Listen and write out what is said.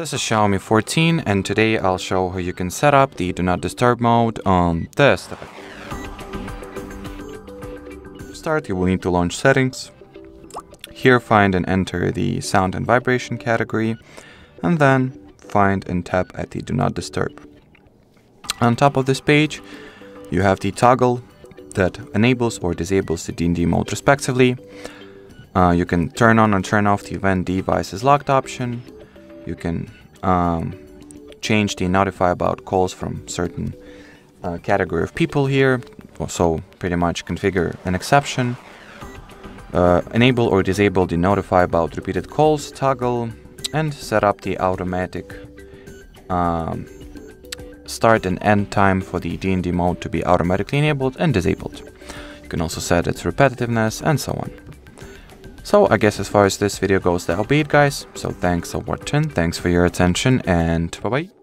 This is Xiaomi 14 and today I'll show how you can set up the Do Not Disturb mode on this device. To start you will need to launch settings. Here find and enter the sound and vibration category and then find and tap at the Do Not Disturb. On top of this page you have the toggle that enables or disables the DND mode respectively. Uh, you can turn on and turn off the when device is locked option you can um, change the notify about calls from certain uh, category of people here. So pretty much configure an exception. Uh, enable or disable the notify about repeated calls toggle and set up the automatic um, start and end time for the DND mode to be automatically enabled and disabled. You can also set its repetitiveness and so on. So I guess as far as this video goes, that'll be it guys. So thanks for watching, thanks for your attention, and bye bye.